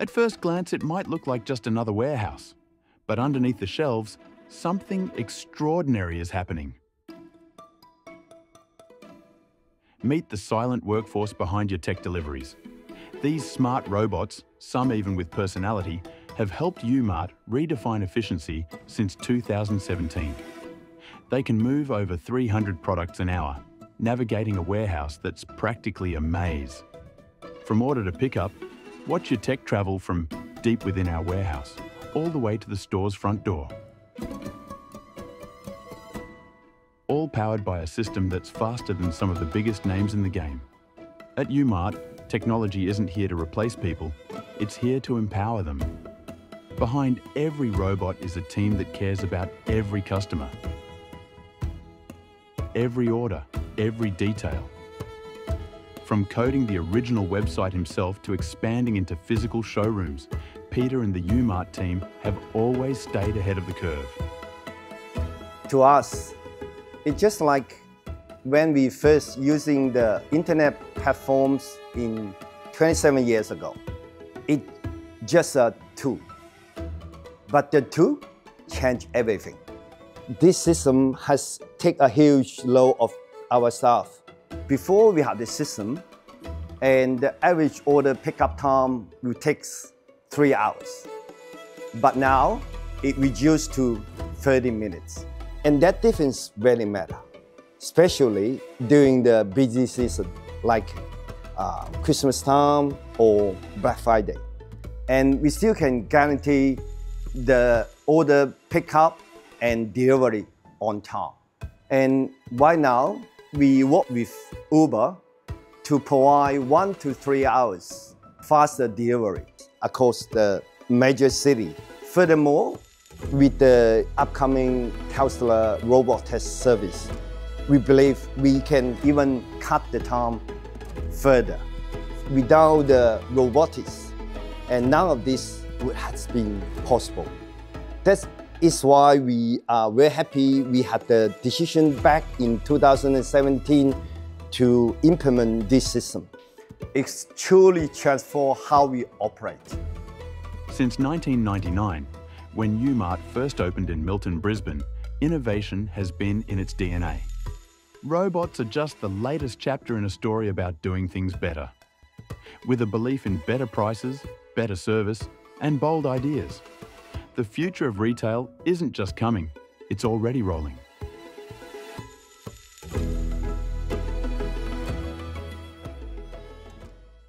At first glance, it might look like just another warehouse, but underneath the shelves, something extraordinary is happening. Meet the silent workforce behind your tech deliveries. These smart robots, some even with personality, have helped UMart redefine efficiency since 2017. They can move over 300 products an hour, navigating a warehouse that's practically a maze. From order to pickup, watch your tech travel from deep within our warehouse, all the way to the store's front door. All powered by a system that's faster than some of the biggest names in the game. At UMart, technology isn't here to replace people, it's here to empower them. Behind every robot is a team that cares about every customer. Every order, every detail. From coding the original website himself to expanding into physical showrooms, Peter and the UMart team have always stayed ahead of the curve. To us, it's just like when we first using the internet platforms in 27 years ago. It just a tool. But the tool changed everything. This system has taken a huge load of our staff. Before we had the system, and the average order pickup time will take three hours. But now it reduced to 30 minutes. And that difference really matter, especially during the busy season like uh, Christmas time or Black Friday. And we still can guarantee the order pickup and delivery on time. And right now, we work with Uber to provide one to three hours faster delivery across the major city. Furthermore, with the upcoming Tesla robotaxi service, we believe we can even cut the time further. Without the robotics, and none of this would have been possible. That is why we are very happy we had the decision back in 2017 to implement this system. It's truly transformed how we operate. Since 1999, when UMart first opened in Milton, Brisbane, innovation has been in its DNA. Robots are just the latest chapter in a story about doing things better. With a belief in better prices, better service, and bold ideas. The future of retail isn't just coming, it's already rolling.